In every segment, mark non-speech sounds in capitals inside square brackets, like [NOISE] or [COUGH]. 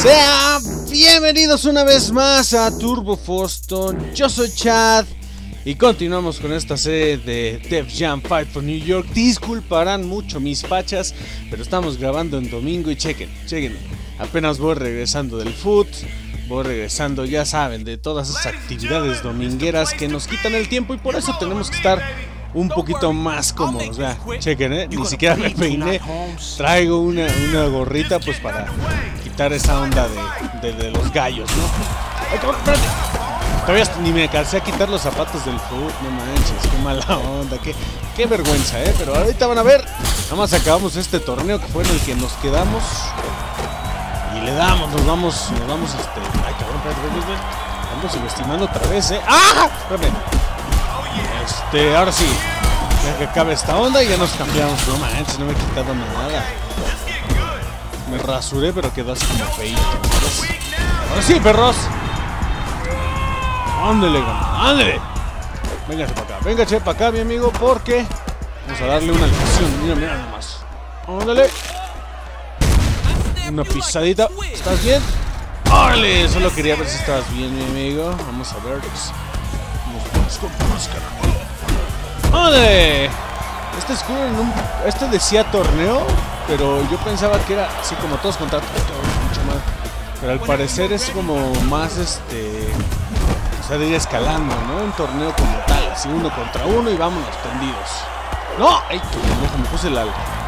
Sean bienvenidos una vez más a Turbo Foston. Yo soy Chad y continuamos con esta serie de Def Jam Fight for New York. Disculparán mucho mis fachas, pero estamos grabando en domingo y chequen, chequen. Apenas voy regresando del foot, voy regresando, ya saben, de todas esas actividades domingueras que nos quitan el tiempo y por eso tenemos que estar un poquito más cómodos. Vea, chequen, ¿eh? ni siquiera me peiné. Traigo una, gorrita pues para quitar esa onda de, de, los gallos, ¿no? Todavía ni me alcancé a quitar los zapatos del foot, no manches, qué mala onda, qué, qué vergüenza, ¿eh? Pero ahorita van a ver, nada más acabamos este torneo que fue en el que nos quedamos y le damos, nos vamos, nos vamos, este... Ay, cabrón, espérate. Ando subestimando otra vez, ¿eh? ¡Ah! Espérame. Este, ahora sí, ya que acabe esta onda y ya nos cambiamos. No manches, no me he quitado nada. Me rasuré, pero quedó así como feito. Ahora sí, perros. Ándele, ándele. Véngase para acá, véngase para acá, mi amigo, porque vamos a darle una lección. Mira, mira nomás. Ándale. Una pisadita. ¿Estás bien? ¡Órale! Solo quería ver si estabas bien, mi amigo. Vamos a ver. Vamos con máscara. ¡Órale! Este escudo en un- Este decía torneo, pero yo pensaba que era así como todos contra todos, mucho más. Pero al parecer es como más este. O sea, de ir escalando, ¿no? Un torneo como tal, así uno contra uno y vámonos tendidos. ¡No! ¡Ay, qué pendejo! Me puse la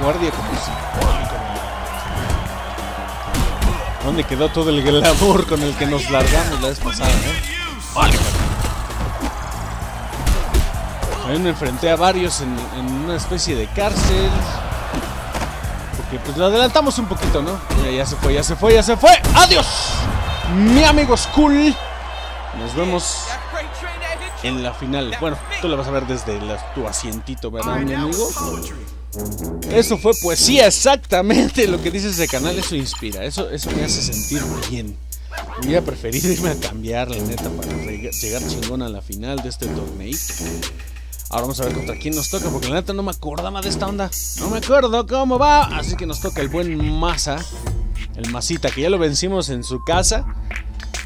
guardia como si. ¿Dónde quedó todo el glamour con el que nos largamos la vez pasada, eh? También me enfrenté a varios en, en una especie de cárcel. Porque pues lo adelantamos un poquito, ¿no? Mira, ya se fue, ya se fue, ya se fue. ¡Adiós! Mi amigo Skull. Nos vemos en la final. Bueno, tú la vas a ver desde la- tu asientito, ¿verdad, mi amigo? Eso fue poesía, exactamente lo que dice ese canal. Eso inspira, eso, eso me hace sentir bien. Hubiera preferido irme a cambiar, la neta, para llegar chingón a la final de este torneito. Ahora vamos a ver contra quién nos toca, porque la neta no me acordaba de esta onda. No me acuerdo cómo va. Así que nos toca el buen Masa, el Masita, que ya lo vencimos en su casa.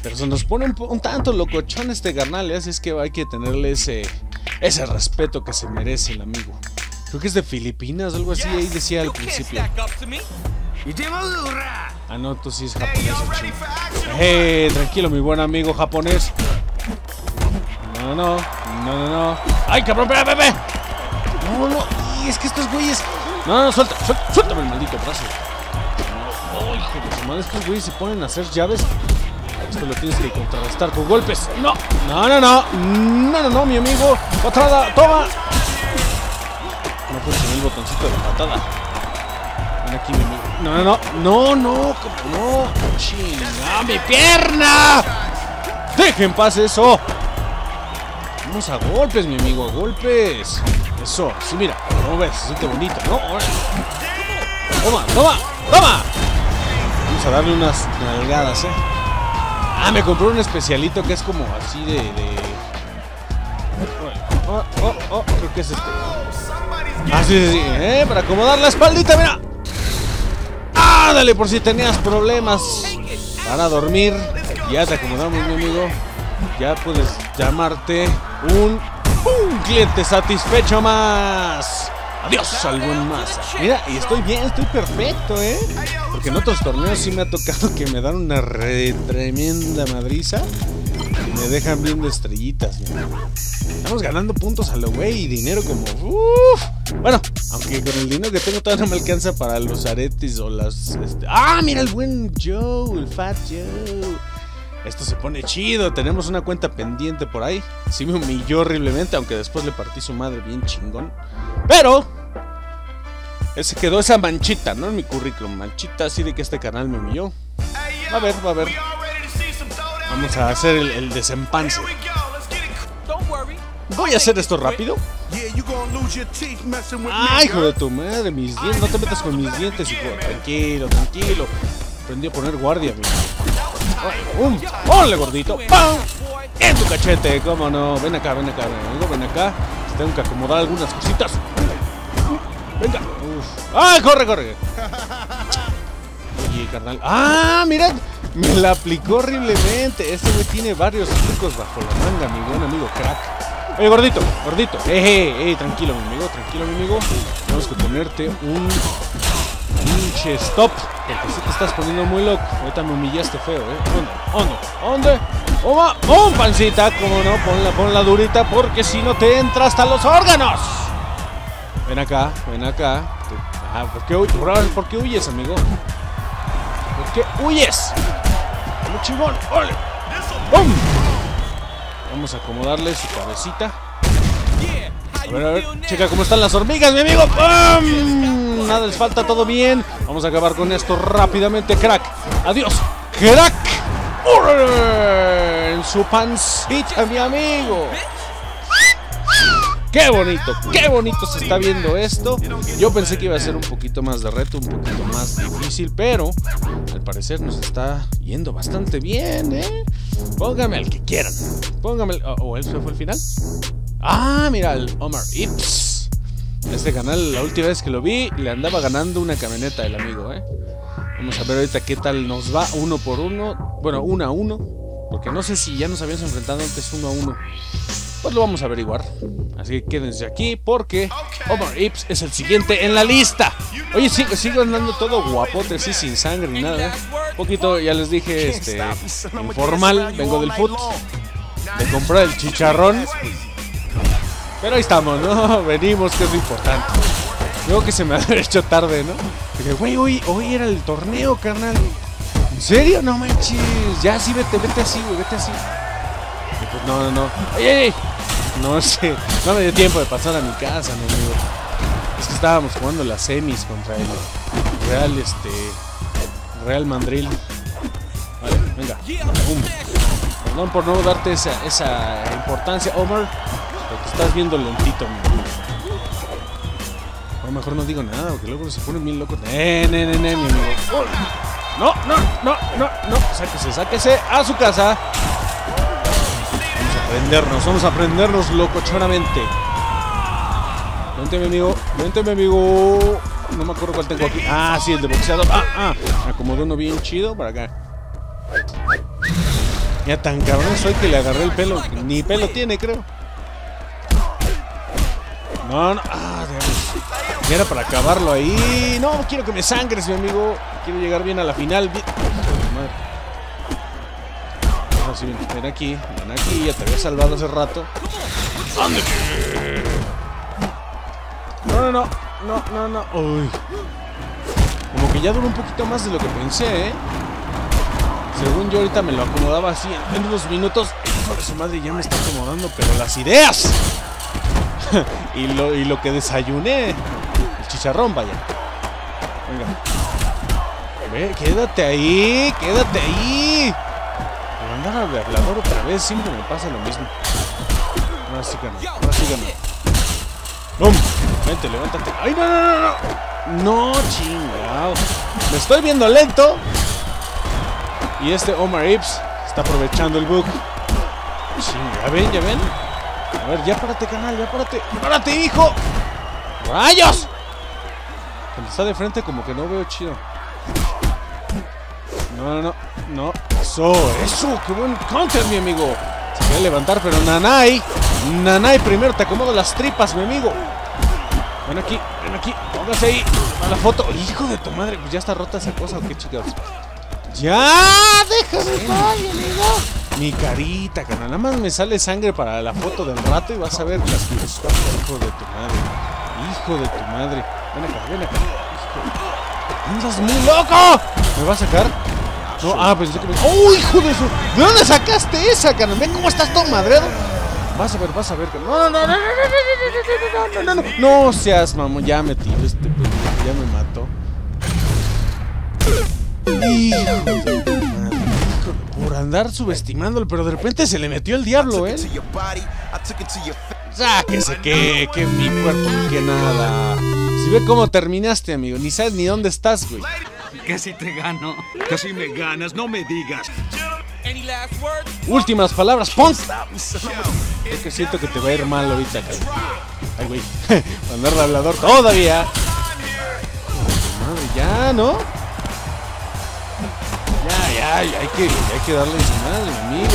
Pero se nos pone un, un tanto locochón este carnal, ¿eh? así es que hay que tenerle ese, ese respeto que se merece el amigo. Creo que es de Filipinas, algo así, ahí decía al principio. Ah, no, tú sí es japonés. Eh, tranquilo, mi buen amigo japonés. No, no, no, no, no. ¡Ay, cabrón, espera, espera! No, no, y es que estos güeyes. No, no, suelta, suelta, suéltame el maldito brazo. Oh, hijo de su madre, estos güeyes se ponen a hacer llaves. Esto lo tienes que contrarrestar con golpes. No, no, no, no, no, no, no, mi amigo. Patada, toma. No funcionó el botoncito de la patada. Ven aquí, mi amigo. No, no, no, no, no, no. Chinga, mi pierna. Dejen paz eso. Vamos a golpes, mi amigo, a golpes. Eso, sí, mira, ¿cómo ves? Se siente bonito, ¿no? Toma, toma, toma. Vamos a darle unas nalgadas, ¿eh? Ah, me compré un especialito que es como así de... de... Oh, oh, oh, creo que es este. Ah, sí, sí, sí, ¿eh? Para acomodar la espaldita, mira. Ah, dale, por si tenías problemas para dormir. Ya te acomodamos, mi amigo. Ya puedes llamarte un, un cliente satisfecho más. Adiós al buen masa. Mira, y estoy bien, estoy perfecto, ¿eh? Porque en otros torneos sí me ha tocado que me dan una re tremenda madriza. Y me dejan viendo estrellitas. Estamos ganando puntos a lo güey y dinero como. Uf. Bueno, aunque con el dinero que tengo todavía no me alcanza para los aretes o las. este- ¡Ah! Mira el buen Joe, el Fat Joe. Esto se pone chido. Tenemos una cuenta pendiente por ahí. Sí me humilló horriblemente, aunque después le partí su madre bien chingón. Pero. Ese quedó esa manchita, ¿no? En mi currículum. Manchita así de que este canal me humilló. A ver, va a ver. Vamos a hacer el, el. Voy a hacer esto rápido. Ah, hijo de tu madre, mis dientes. No te metas con mis dientes, hijo. Tranquilo, tranquilo. Aprendí a poner guardia, amigo. ¡Um! ¡Ole, gordito! ¡Pam! En tu cachete, cómo no. Ven acá, ven acá, amigo, ven acá. Tengo que acomodar algunas cositas. Venga. Uf. ¡Ay, corre, corre! aquí, carnal. ¡Ah! Mira, me la aplicó horriblemente. Este güey tiene varios trucos bajo la manga, mi buen amigo crack. Oye, gordito, gordito. Eh, eh, tranquilo, mi amigo, tranquilo, mi amigo. Tenemos que ponerte un pinche stop. Porque si te estás poniendo muy loco. Ahorita me humillaste feo, ¿eh? ¿Dónde? ¿Dónde? ¡Toma! ¡Oh, pancita! Como no, ponla, ponla durita porque si no te entra hasta los órganos. Ven acá, ven acá. Ah, ¿por qué, ¿por qué huyes, amigo? ¿Por qué huyes? ¡Como! ¡Ole! ¡Bum! Vamos a acomodarle su cabecita. A ver, a ver, checa cómo están las hormigas, mi amigo. Nada les falta, todo bien. Vamos a acabar con esto rápidamente, crack. Adiós, crack. En su pancita, mi amigo. Qué bonito, qué bonito se está viendo esto. Yo pensé que iba a ser un poquito más de reto, un poquito más difícil, pero al parecer nos está yendo bastante bien, ¿eh? Póngame al que quieran. Póngame el... ¿O oh, él fue el final? Ah, mira, el Omar Ips. Este canal, la última vez que lo vi, le andaba ganando una camioneta el amigo, ¿eh? Vamos a ver ahorita qué tal nos va uno por uno. Bueno, uno a uno. Porque no sé si ya nos habíamos enfrentado antes uno a uno. Pues lo vamos a averiguar. Así que quédense aquí porque Omar Ips es el siguiente en la lista. Oye, sigo, sigo andando todo guapote, así sin sangre ni nada. ¿eh? Un poquito, ya les dije, este, informal. Vengo del foot. De comprar el chicharrón. Pero ahí estamos, ¿no? [LAUGHS] Venimos, que es lo importante. Luego que se me [LAUGHS] ha hecho tarde, ¿no? Dije, güey, hoy, hoy era el torneo, carnal. ¿En serio? No manches. Ya, sí, vete, vete así, güey, vete así. Pues, no, no, no. ¡Ay, ay! No sé, no me dio tiempo de pasar a mi casa, mi amigo. Es que estábamos jugando las semis contra el Real, este. Real Mandril. Vale, venga. Perdón por no darte esa, esa importancia, Omar. Estás viendo lentito, mi amigo. O mejor no digo nada, porque luego se pone bien loco. Eh, ne, ne, ne, mi amigo. No, no, no, no, no. Sáquese, sáquese a su casa aprendernos, vamos a aprendernos locochonamente. Vente, mi amigo, vente, mi amigo. No me acuerdo cuál tengo aquí. Ah, sí, el de boxeador. Ah, ah. Acomodé uno bien chido para acá. Ya tan cabrón soy que le agarré el pelo. Ni pelo tiene, creo. No. Ah, ya era para acabarlo ahí. No, quiero que me sangres, mi amigo. Quiero llegar bien a la final. ven aquí, ven aquí, ya te había salvado hace rato. No, no, no, no, no, no. Uy. Como que ya duró un poquito más de lo que pensé, ¿eh? Según yo ahorita me lo acomodaba así en unos minutos. De su madre ya me está acomodando, pero las ideas. [LAUGHS] y, lo, y lo que desayuné. El chicharrón, vaya. Venga. Ve, quédate ahí, quédate ahí mandar al hablador otra vez siempre me pasa lo mismo. Ahora sí ganó, ahora sí. ¡Bum! Vente, levántate. ¡Ay, no, no, no! No, no chingado. Me estoy viendo lento. Y este Omar Ips está aprovechando el bug. ya ven, ya ven. A ver, ya párate, canal, ya párate. ¡Párate, hijo! ¡Rayos! Cuando está de frente como que no veo chido. No, no, no. No. Eso, eso. Qué buen counter, mi amigo. Se puede levantar, pero Nanai. Nanai primero te acomodo las tripas, mi amigo. Ven aquí, ven aquí. Póngase ahí. A la foto. Hijo de tu madre. Pues ya está rota esa cosa o qué chicos. ¡Ya! ¡Déjame! Mi carita, canal. Nada más me sale sangre para la foto del rato y vas a ver las cosas. Hijo de tu madre. Hijo de tu madre. Ven acá, ven acá. Hijo. ¡Andas muy loco! ¿Me va a sacar? No, ah, pues que ¡Oh, hijo de su! ¿De dónde sacaste esa, carnal? Ven cómo estás todo madreado. Vas a ver, vas a ver, No, no, no, no, no, no, no, no, no, no, no, seas mamón, ya me tiró este ya me mató. por andar subestimándolo, pero de repente se le metió el diablo, ¿eh? Sáquese que, que mi cuerpo, que nada. Si ve cómo terminaste, amigo, ni sabes ni dónde estás, güey. Que si te gano. Que si me ganas, no me digas. Últimas palabras, punk. Es que siento que te va a ir mal ahorita, Ay, güey. [LAUGHS] Andar de hablador todavía. Madre, ya, ¿no? Ay, hay que, hay que darle su madre, amigo.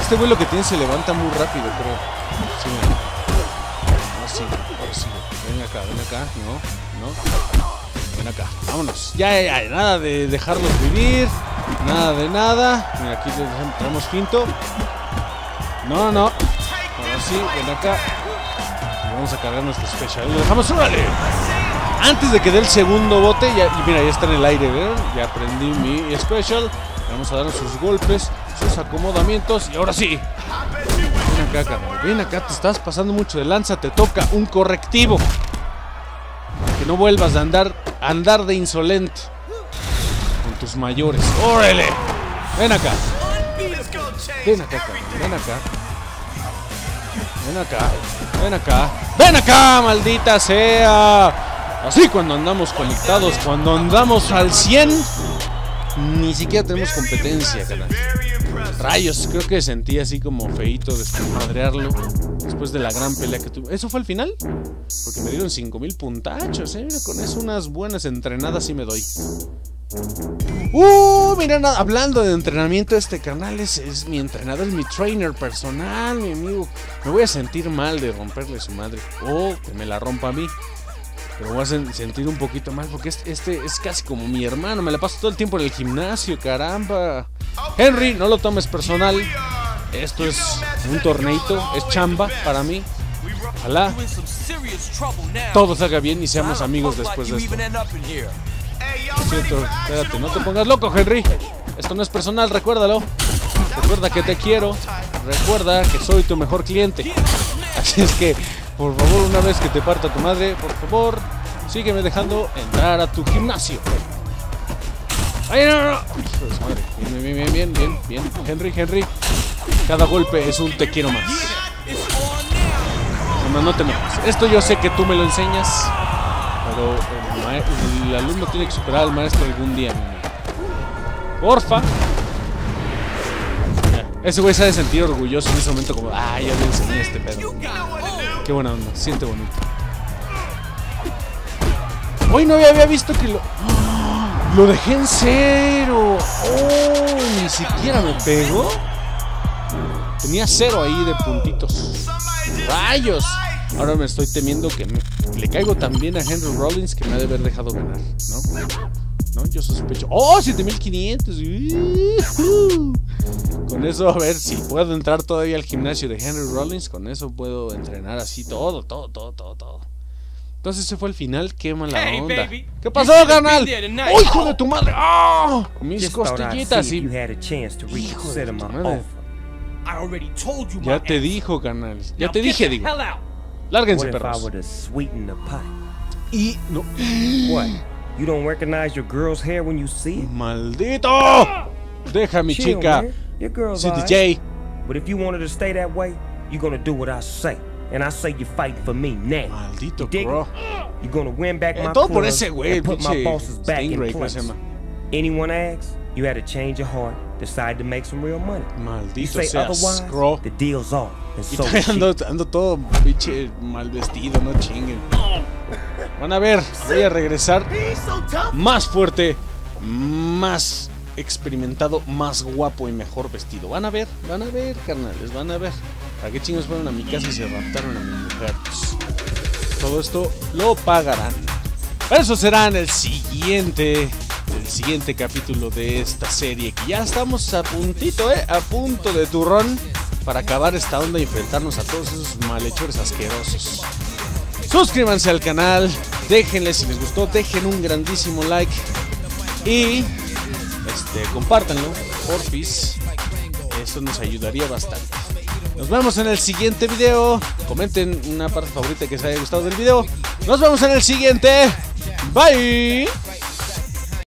Este güey que tiene se levanta muy rápido, creo. Sí, mira. Ahora sí. Ven acá, ven acá. No, no. Ven acá, vámonos. Ya, ya. Nada de dejarlos vivir. Nada de nada. Mira, aquí le tenemos finto. No, no. Ahora sí, ven acá. Y vamos a cargar nuestro special. Lo dejamos, órale. Antes de que dé el segundo bote, ya, y mira, ya está en el aire, ¿ven? Ya aprendí mi special. Vamos a dar sus golpes, sus acomodamientos. Y ahora sí. Ven acá, carnal. Ven acá, te estás pasando mucho de lanza. Te toca un correctivo. Que no vuelvas a andar, andar de insolente con tus mayores. ¡Órale! Ven acá. Ven acá. Ven acá. Ven acá. Ven acá. ¡Ven acá, maldita sea! Así cuando andamos conectados, cuando andamos al 100, ni siquiera tenemos competencia, canal. Rayos, creo que sentí así como feito desmadrearlo después de la gran pelea que tuve. ¿Eso fue el final? Porque me dieron 5000 puntachos, eh. Con eso unas buenas entrenadas sí me doy. Uh, mira, hablando de entrenamiento, este canal es, mi entrenador, es mi trainer personal, mi amigo. Me voy a sentir mal de romperle su madre. O que me la rompa a mí. Pero voy a sentir un poquito mal porque este, es casi como mi hermano. Me la paso todo el tiempo en el gimnasio, caramba. Henry, no lo tomes personal. Esto es un torneito, es chamba para mí. Ojalá todo salga bien y seamos amigos después de esto. Espérate, no te pongas loco, Henry. Esto no es personal, recuérdalo. Recuerda que te quiero. Recuerda que soy tu mejor cliente. [LAUGHS] Así es que por favor, una vez que te parta tu madre, por favor, sígueme dejando entrar a tu gimnasio. ¡Ay, no, no! Bien, bien, bien, bien, bien, bien. Henry, Henry. Cada golpe es un te quiero más. No, no te enojes. Esto yo sé que tú me lo enseñas, pero el, alumno tiene que superar al maestro algún día. Porfa. Ese güey se ha sentir orgulloso en ese momento como, ah, ya le enseñé este pedo. Qué buena onda, siente bonito. Hoy no había visto que lo... Lo dejé en cero. Oh, ni siquiera me pegó. Tenía cero ahí de puntitos. Rayos. Ahora me estoy temiendo que le caigo también a Henry Rollins que me ha de haber dejado ganar, ¿no? ¿No? Yo sospecho. ¡Oh! 7500. Con eso, a ver si puedo entrar todavía al gimnasio de Henry Rollins. Con eso puedo entrenar así todo, todo, todo, todo, todo. Entonces ese fue el final. Qué mala onda. ¿Qué pasó, carnal? ¡Oh, hijo de tu madre! ¡Ah! Mis costillitas y... Hijo de tu madre. Ya te dijo, carnal. Ya te dije, digo. Lárguense, perros. Y no. You don't recognize your girl's hair when you see it? ¡Maldito! Deja mi Chill, chica. man. Your girl's alright. DJ. But if you wanted to stay that way, you're gonna do what I say. And I say you fight for me now. Maldito, you bro. You're gonna win back Eh, my todo por club ese güey, and put my bosses back in Stingray, ¿cómo place. Anyone asks, you had to change your heart, decide to make some real money. You say seas, otherwise, bro. the deal's off. And so ando, ando todo pinche mal vestido, no chinguen. Van a ver, voy a regresar más fuerte, más experimentado, más guapo y mejor vestido. Van a ver, van a ver, carnales, van a ver. ¿Para qué chingos fueron a mi casa y se raptaron a mi mujer? Todo esto lo pagarán. Eso será en el siguiente, el siguiente capítulo de esta serie. Ya estamos a puntito, eh, a punto de turrón para acabar esta onda y enfrentarnos a todos esos malhechores asquerosos. Suscríbanse al canal, déjenle si les gustó, dejen un grandísimo like y este, compártanlo, porfis. Eso nos ayudaría bastante. Nos vemos en el siguiente video. Comenten una parte favorita que les haya gustado del video. Nos vemos en el siguiente. Bye.